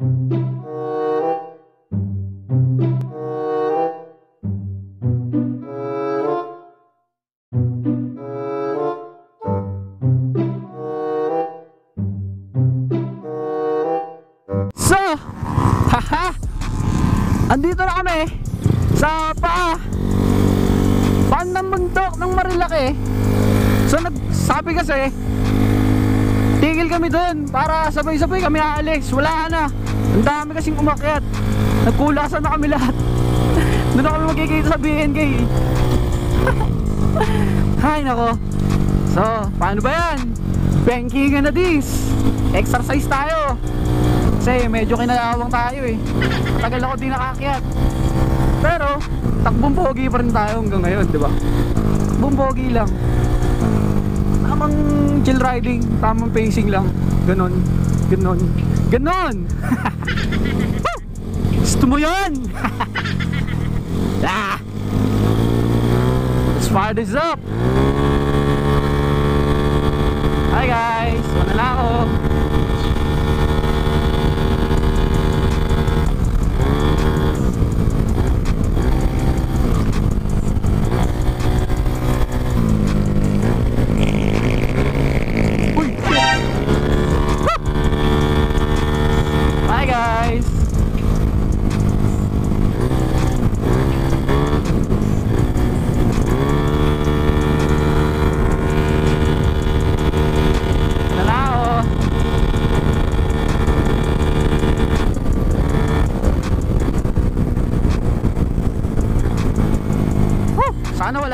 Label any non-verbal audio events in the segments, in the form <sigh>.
So, haha, andito na kami sa paa paan ng bundok ng Marilaki. So, nagsabi kasi, tigil kami doon para sabay-sabay kami aalis. Wala na. Ang dami kasing umakyat. Nagkulasan na kami lahat. <laughs> doon na kami magkikita sa BNK. Hay <laughs> nako. So, paano ba yan? Banking na this. Exercise tayo. Kasi medyo kinalawang tayo eh. Matagal ako di nakakyat. Pero, takbong pogi pa rin tayo hanggang ngayon, di ba? Takbong pogi lang. Tamang chill riding, tamang pacing lang. Ganon, ganon, ganon! Gusto mo yun? ah! Let's fire this up! Hi guys! Wala na ako.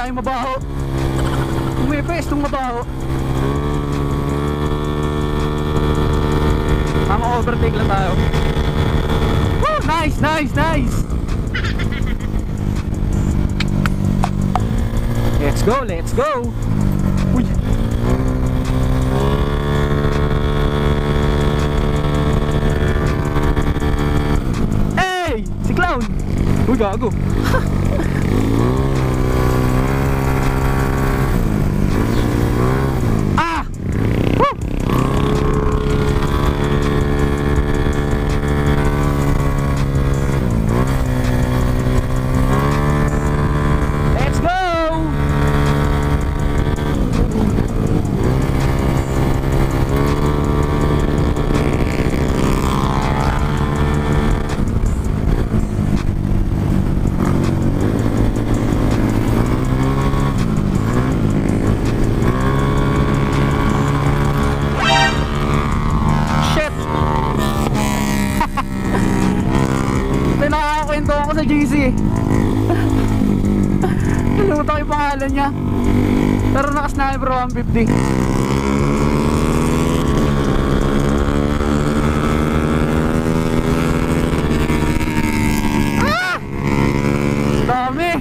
Yung mabaho. Umipes itong mabaho. Tama overtake lang tayo. Woo! Nice, nice, nice! Let's go, let's go! Uy! Hey! Si Clown! Uy, gago! <laughs> 150 Ah! Dami!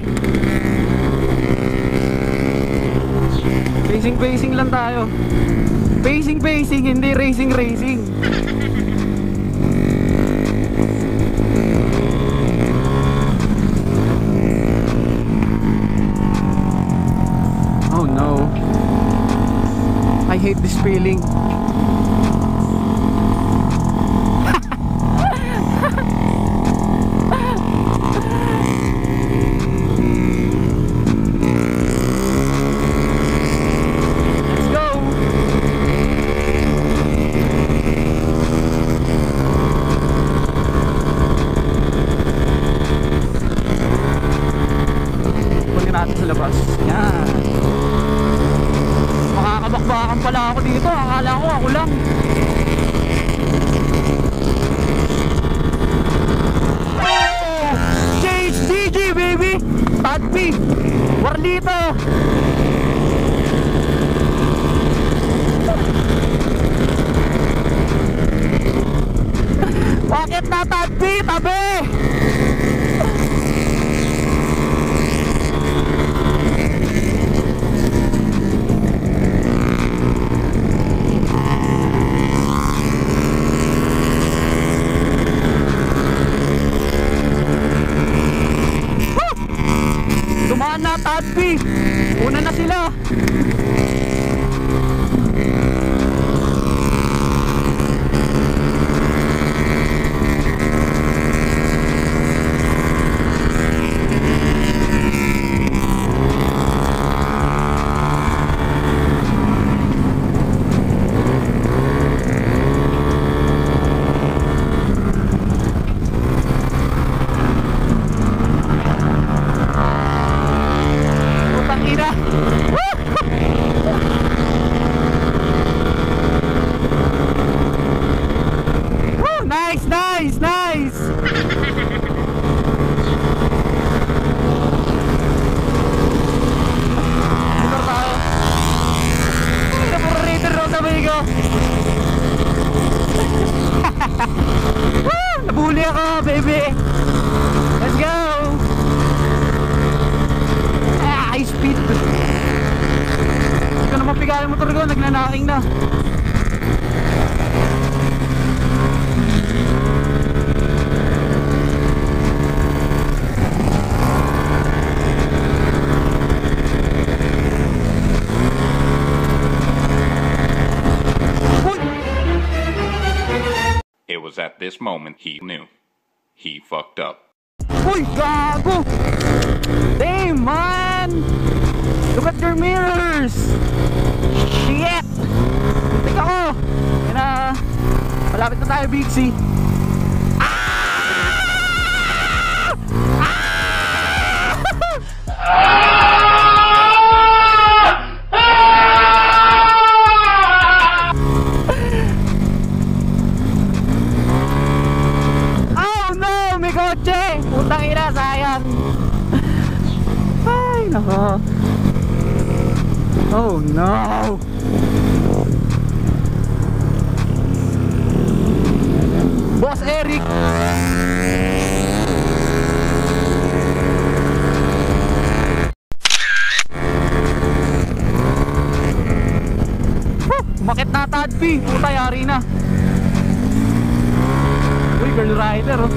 Pacing pacing lang tayo Pacing pacing, hindi racing feeling. Tadpi! Una na sila! This moment he knew. He fucked up. Gago! Damn, man! Look at your mirrors! Shit! Teka ko! Yan na. Malapit na tayo, Big nako. Oh no! Boss Eric! Umakit na Tadpi! Puta, yari na! Uy, girl rider oh.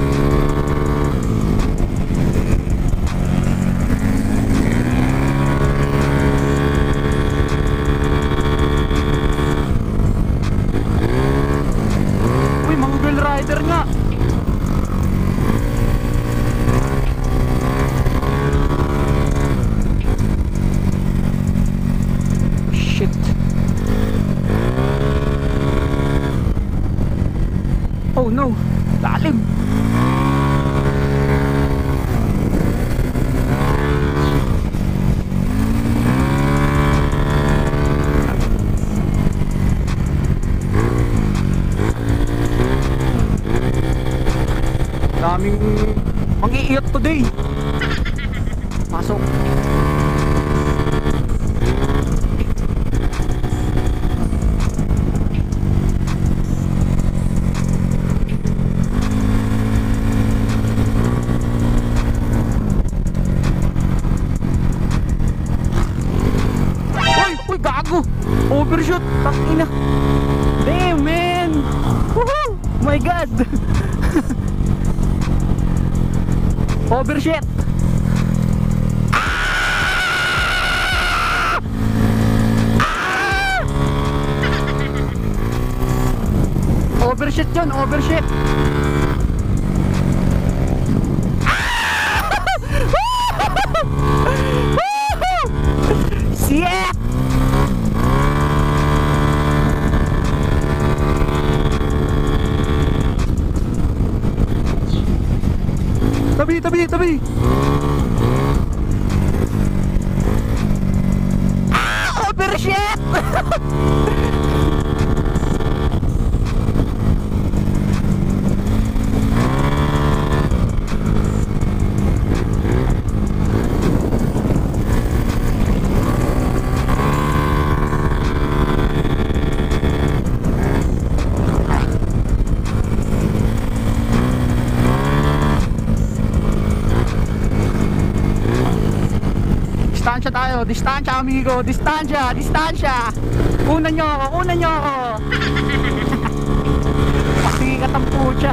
Uy, mga girl rider nga. Shit. Oh Overshot! Overshot yun, overshot! Tabi, tabi, tabi! Ah! Overshot! <laughs> Distansya amigo, distansya, distansya. Una nyo ako, una nyo ako. <laughs> Pasikat ang putya.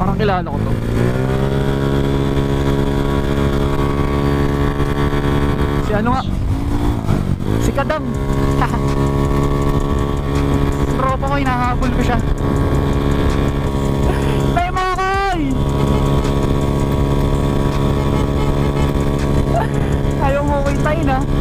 Parang kilala ko to. Si ano nga? Si Kadang. <laughs> Tropa ko, hinahabol ko siya. Ayaw mo koy tayo na.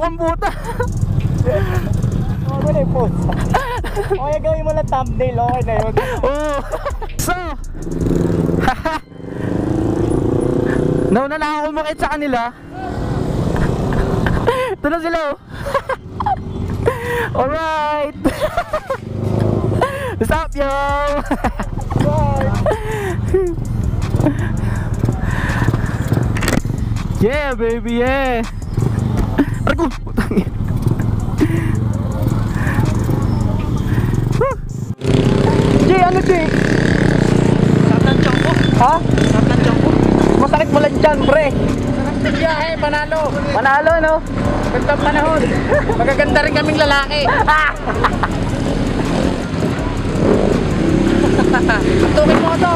Sasalpukan puta. Ako na yung post. Okay, gawin mo lang thumbnail. Okay na yun. Oo. So, <laughs> Nauna na ako umakit sa kanila. Ito na sila oh. <laughs> Alright. <laughs> What's up, yo? yeah, baby, yeah. Argo. Jay, ano Jay? Tatansyang ko. Ha? Tatansyang ko. Masakit mo lang dyan, pre. Biyahe, panalo. Manalo, no? Gandang panahon. Magaganda rin kaming lalaki. <laughs> Tukin mo to.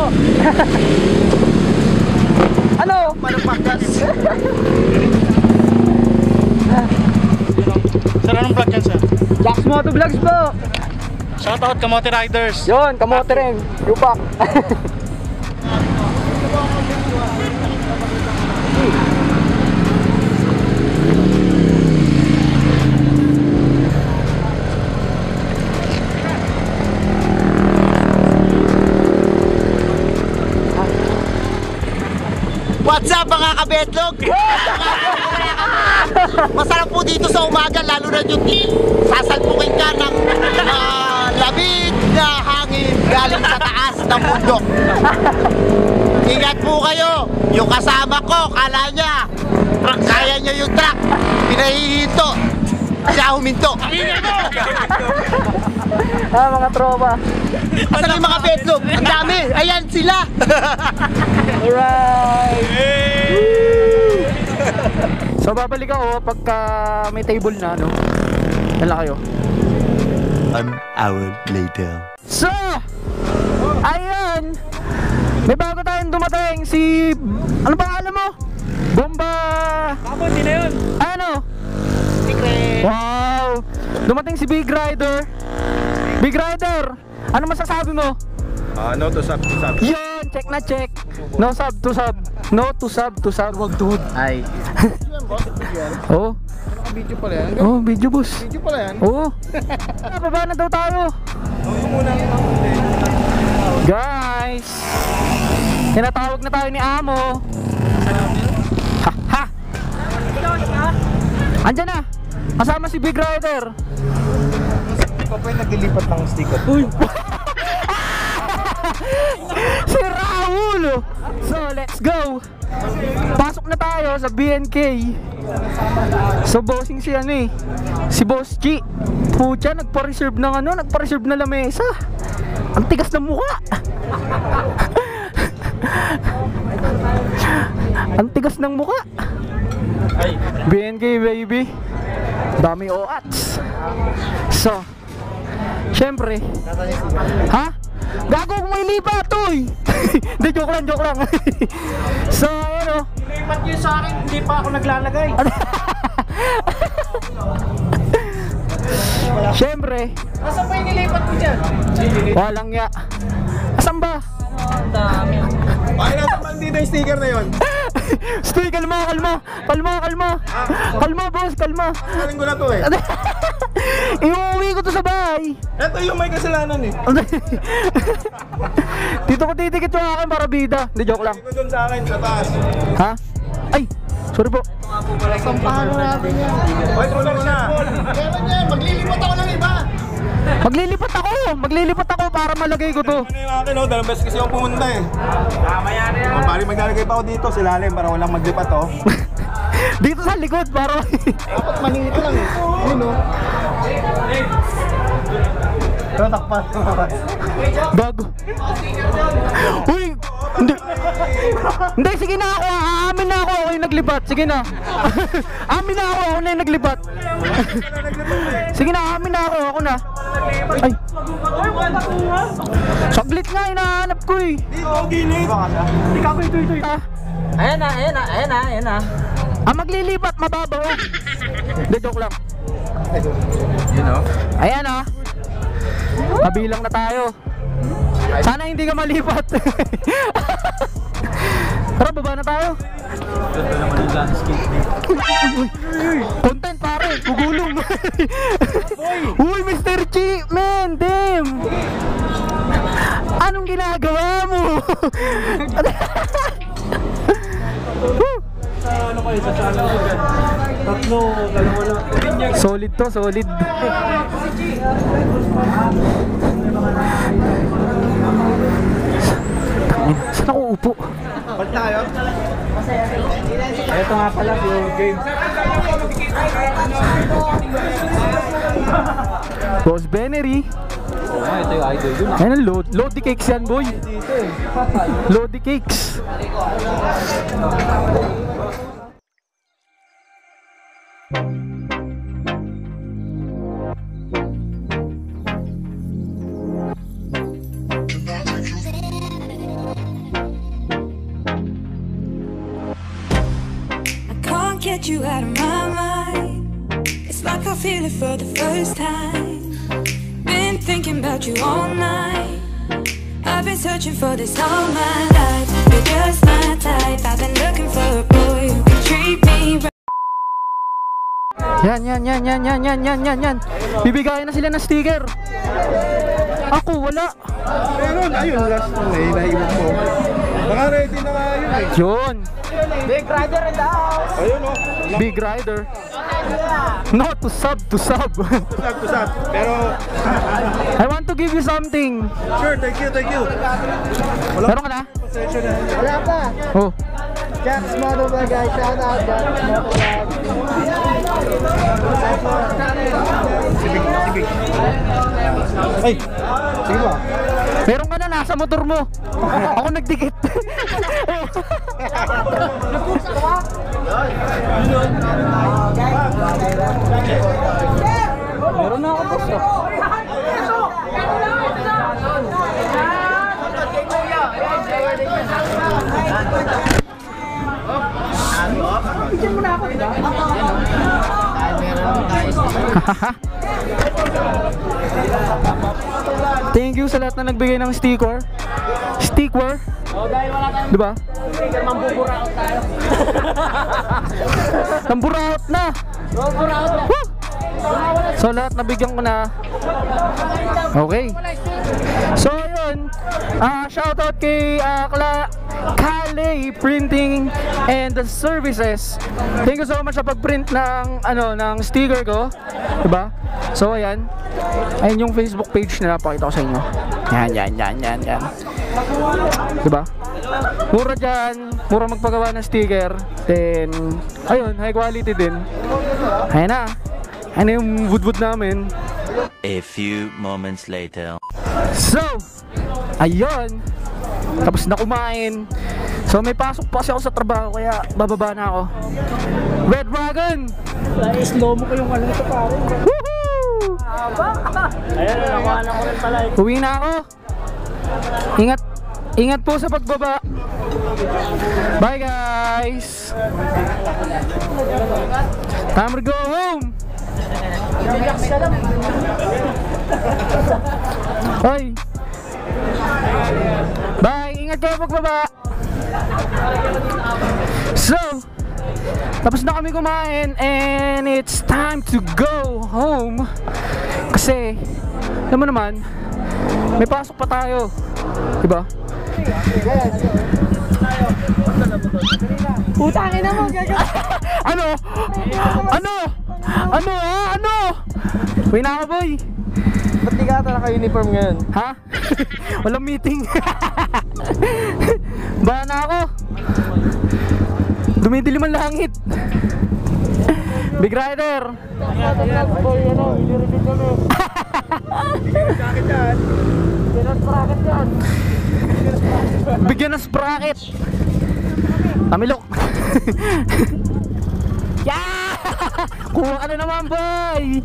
Ano? Manupakas. <laughs> Sir, anong vlog yan, sir? Jax Moto Vlogs po. Shoutout Kamote Riders. Yun, kamote rin. Yupak. What's up mga kabetlog? <laughs> <laughs> Masarap po dito sa umaga lalo na yung sasalpukin ka ng ah, lamig na hangin galing sa taas ng bundok. <laughs> Ingat po kayo. Yung kasama ko, kala niya, truck, kaya niya yung truck. Pinahihinto. Siya huminto. <laughs> ah, mga tropa. Asan yung mga betlog? Ang dami. Ayan sila. Alright. So, babalik ako pagka may table na, no? Dala kayo. An hour later. So, ayun. May bago tayong dumating si... Ano pangalan mo? Bomba... Hindi na yun. Ano? Wow! Dumating si Big Rider. Big Rider! Ano masasabi mo? Ah, no to sub to sub. Check na check! No sub to sub. No to sub to sub. Wag dude. Ay. <laughs> oh. Video pala yan. Oh, video boss. Video pala yan. Oo. Ah, Baba na daw tayo. Guys. Tinatawag na tayo ni Amo. Ha ha. Andyan na. Kasama si Big Rider. Pa pa yung naglilipat ng sticker. Uy. <laughs> si Raul. So, let's go. Pasok na tayo sa BNK. So, bossing si ano eh. Si Boss G. Pucha, nagpa-reserve ng ano, nagpa-reserve na lamesa. Ang tigas ng mukha. <laughs> Ang tigas ng mukha. BNK baby. Dami oats. So, syempre. Ha? Gago kung may lipat, toy! <laughs> Hindi, joke lang, joke lang. <laughs> so, ayun o. Lipat yun sa akin, hindi pa ako naglalagay. <laughs> Syempre, Nasaan pa yung nilipat mo dyan? walang ya. Asan ba? Ay, nasa man dito yung sticker na yun. Stoy, kalma, kalma. Kalma, kalma. Kalma, boss, kalma. Galing ko na to eh. <laughs> Iuwi ko to sa bahay. Ito yung may kasalanan eh. <laughs> Dito ko titikit yung akin para bida. Hindi, joke lang. Ito dun sa akin, sa taas. Ha? Ay, sorry po. Sampahan na natin yan. Ay, tulong na. Meron yan. Maglilipat ako. Maglilipat ako. Maglilipat ako para malagay ko to. Ano yung akin oh, dalawang beses kasi ako pumunta eh. Mamaya na yan. Bali maglalagay pa ako dito, sa ilalim para walang maglipat oh. <laughs> Dito sa likod para <laughs> Dapat maningit lang eh. Yun oh. Pero takpan. bago. Uy, hindi. Hindi, sige na ako. Aamin na ako. Ako yung naglipat. Sige na. <laughs> amin na ako. Ako na yung naglipat. sige na, amin na ako. Ako na. Ay. Saglit nga, hinahanap ko eh. Dito, ginit. Ikaw, ito, ito, ito. Ayan na, ayan na, ayan na, ayan na. Ah, maglilipat, mababaw. Hindi, joke lang. You know? Ayan ah. Kabilang na tayo. Sana hindi ka malipat. <laughs> Tara, baba na tayo. Ganda naman yung landscape. Content pare, gugulong. Uy, Mr. Chi, man, damn. Anong ginagawa mo? Ano kayo sa channel ko dyan? Tatlo, dalawa lang. solid to, solid. Saan ako upo? Ba't tayo? Ito nga pala yung game. <laughs> Boss Benery. Oo nga, ito yung idol yun. Ayun, load, load cakes yan, boy. Load cakes. I you out of my mind. It's like I feel it for the first time. Been thinking about you all night. I've been searching for this all my life. You're just my type. I've been looking for a boy who can treat me right. Yan, yan, yan, yan, yan, yan, yan, yan, yan. Bibigayan na sila ng sticker. Ako, wala. Meron, ayun, last na eh, naiwan ko. Baka ready na nga yun eh. Yun. Ayun o. Big Rider. No, to sub, to sub. <laughs> Kusat, kusat. Pero, <laughs> I want to give you something. sure, thank you, thank you. Meron ka na. Wala pa. Oh. Jack's Moto Vlog guys. Shout out Jack's Moto Vlog. Ay, sige ba? Meron ka na nasa motor mo. <laughs> Ako nagdikit. Meron na ako boss Thank you sa lahat na nagbigay ng sticker. Sticker? Diba? Mambuburaot tayo. <laughs> Namburaot na. Woo! So lahat nabigyan ko na. Okay. So ayun, ah shoutout kay ah, Kla Kale Printing and the Services. Thank you so much sa pag-print ng ano ng sticker ko, 'di ba? So ayan. Ayun yung Facebook page na napakita ko sa inyo. Yan, yan, yan, yan, yan. 'Di ba? Mura dyan, mura magpagawa ng sticker. Then, ayun, high quality din. Ayan na. Ano yung wood-wood namin. A few moments later. So, ayun. Tapos na kumain. So may pasok pa kasi ako sa trabaho kaya bababa na ako. Red Dragon! Slow mo ko yung ano nito pare. Woohoo! Ayan, nakuha na ko rin pala. Uwi na ako. Ingat. Ingat po sa pagbaba. Bye guys. Time to go home. Hoy. Bye. Ingat kayo pagbaba. So, tapos na kami kumain and it's time to go home. Kasi, alam mo naman, may pasok pa tayo. Diba? Putangin na mo, gaga. <laughs> Ano? Ano? Ano ha? Ano? Uy na ako boy. Ba't di ka ata naka-uniform ngayon? Ha? <laughs> Walang meeting. <laughs> Baha na ako. Dumidilim ang langit. Big Rider. Boy, Bigyan ng sprocket. Tamilok. <laughs> yeah! Kuha ka na naman, boy! <laughs>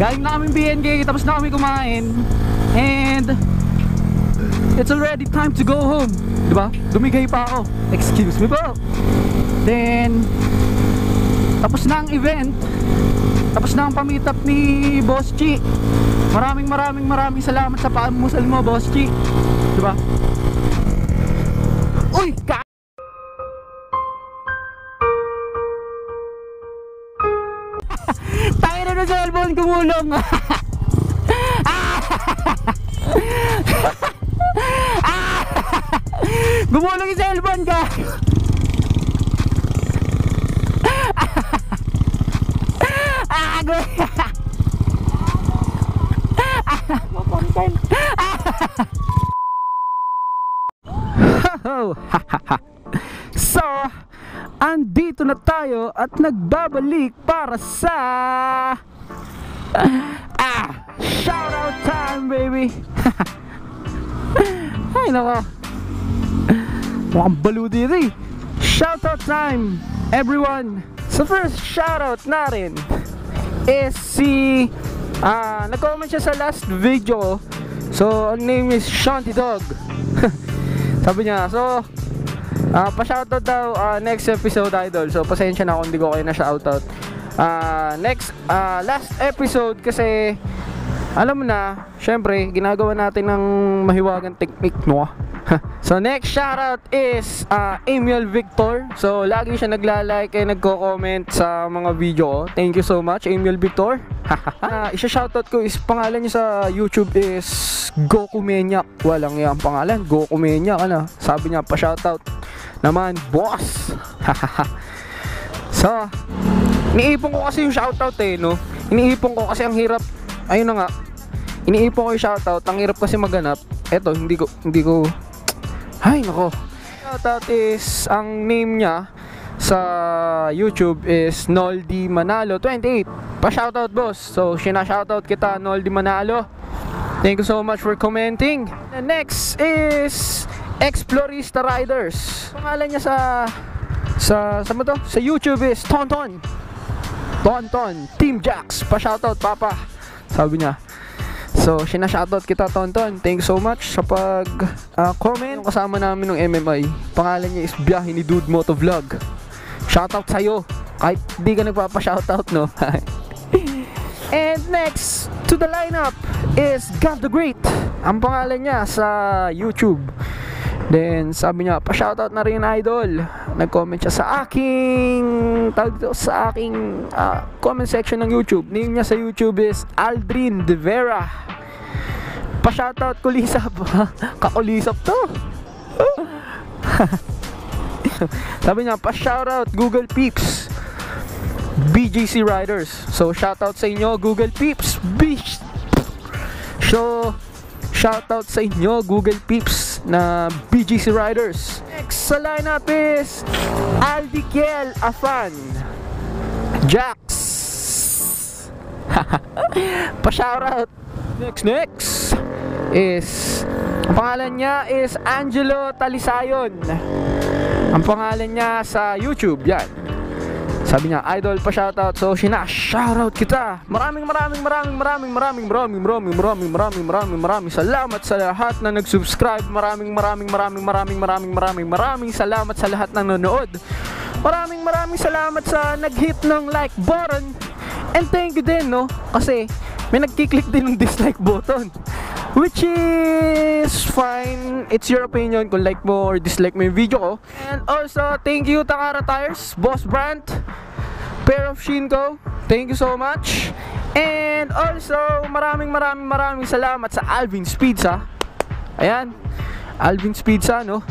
Galing na kami BNK, tapos na kami kumain. And it's already time to go home. Diba? Dumigay pa ako. Excuse me po. Then, tapos na ang event Tapos na ang pamitap ni Boss Chi. Maraming maraming maraming salamat sa paamusal mo, Boss Chi. Diba? Uy! Ka <laughs> Tayo na sa cellphone kumulong. <laughs> <laughs> Gumulong yung cellphone ka. Ho, <laughs> so, andito na tayo at nagbabalik para sa <laughs> ah, shout out time baby. <laughs> Ay nako. Mukhang balo dito eh. Shoutout time, everyone. So first shoutout natin is si ah nag-comment siya sa last video. So, ang name is Shanty Dog. <laughs> Sabi niya, so ah pa-shoutout daw ah, next episode idol. So pasensya na kung hindi ko kayo na shoutout. Ah next ah last episode kasi alam mo na, syempre, ginagawa natin ng mahiwagang technique, no? <laughs> so, next shoutout is uh, Emil Victor. So, lagi siya nagla-like and nagko-comment sa mga video ko. Thank you so much, Emil Victor. uh, <laughs> isa-shoutout ko is, pangalan niya sa YouTube is Goku Maniac. Walang yung pangalan, Goku Maniac, ano? Sabi niya, pa-shoutout naman, boss! <laughs> so, iniipon ko kasi yung shoutout eh, no? Iniipon ko kasi ang hirap ayun na nga iniipon ko yung shoutout ang hirap kasi maganap eto hindi ko hindi ko ay nako. Shoutout is ang name niya sa YouTube is Noldi Manalo 28 pa shoutout boss. So sina shoutout kita Noldi Manalo. Thank you so much for commenting. And next is Explorista Riders. Pangalan niya sa sa sa mo to sa YouTube is Tonton. Tonton Team Jax pa shoutout papa. Sabi niya So, sina-shoutout kita Tonton. Thank you so much sa pag ah. Yung kasama namin ng MMI. Pangalan niya is Biyahe ni Dude Moto Vlog. Shoutout sa'yo. Kahit di ka nagpapa-shoutout, no? <laughs> And next to the lineup is Gav the Great. Ang pangalan niya sa YouTube. Then, sabi niya, pa-shoutout na rin idol. Nag-comment siya sa aking, tawag dito, sa aking ah, comment section ng YouTube. Name niya sa YouTube is Aldrin De Vera. Pa-shoutout kulisap. <laughs> Kakulisap to. <laughs> sabi niya, pa-shoutout Google Peeps. BGC Riders. So, shoutout sa inyo, Google Peeps. Bish! So, shoutout sa inyo, Google Peeps na BGC Riders. Next sa lineup is Aldi Kiel Afan. Jax. <laughs> Pa-shoutout. Next, next is ang pangalan niya is Angelo Talisayon. Ang pangalan niya sa YouTube, yan. Sabi niya, idol pa shoutout. So, sina shoutout kita. Maraming maraming maraming maraming maraming maraming maraming maraming maraming maraming maraming salamat sa lahat na nag-subscribe. Maraming maraming maraming maraming maraming maraming maraming salamat sa lahat ng nanonood. Maraming maraming salamat sa nag-hit ng like button. And thank you din, no? Kasi may nagkiklik din ng dislike button. Which is fine. It's your opinion kung like mo or dislike mo yung video ko. And also, thank you Takara Tires, Boss Brand, Pair of Shinko. Thank you so much. And also, maraming maraming maraming salamat sa Alvin's Pizza. Ayan. Alvin's Pizza, no?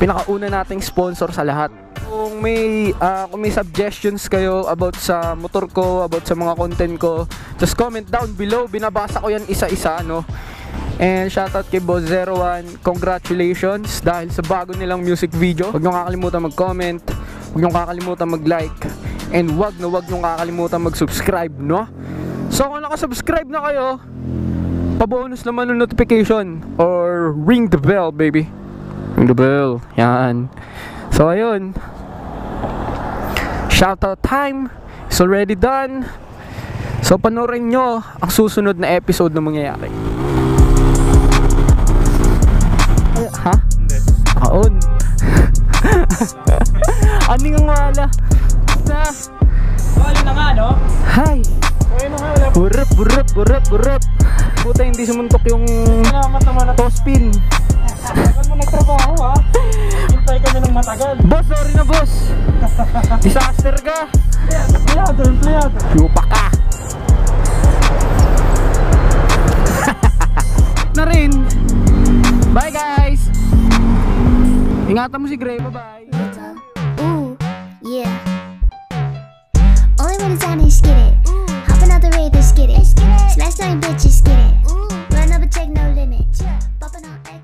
Pinakauna nating sponsor sa lahat. Kung may ah, kung may suggestions kayo about sa motor ko, about sa mga content ko, just comment down below. Binabasa ko yan isa-isa, no? And shoutout kay Boss 01, congratulations dahil sa bago nilang music video. Huwag niyo kakalimutan mag-comment, huwag niyo kakalimutan mag-like, and wag na wag niyo kakalimutan mag-subscribe, no? So kung naka-subscribe na kayo, pa-bonus naman ng notification or ring the bell, baby. Ring the bell. Yan. So ayun. Shoutout time is already done. So panoorin nyo ang susunod na episode na mangyayari. Aning ang wala. Oh, yun na nga, no? Burup, burup, burup, burup. Puta, hindi sumuntok yung Salamat naman at toe spin. tagal mo nagtrabaho ha. Hintay kami ng matagal. Boss, sorry na boss. Disaster ka. Empleyado, empleyado. Lupa ka. <laughs> na rin. Bye guys. Ingatan mo si Gray. Bye-bye. it down and skid it. Ooh. Hop another rave and skid it. Smash nine bitches, skid it. Run up a check, no limit. Bumping on X.